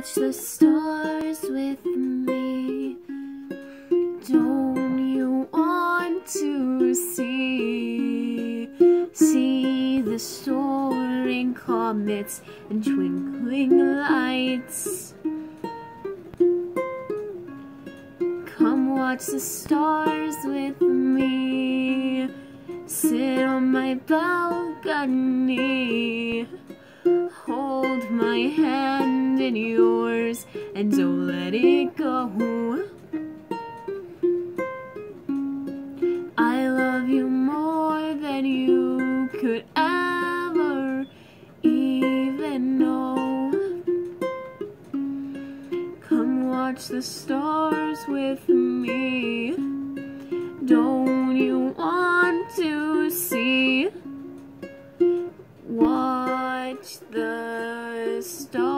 watch the stars with me. Don't you want to see? See the soaring comets and twinkling lights. Come watch the stars with me. Sit on my balcony. Hold my hand in yours and don't let it go. I love you more than you could ever even know. Come watch the stars with me. Don't you want to see? Watch the stars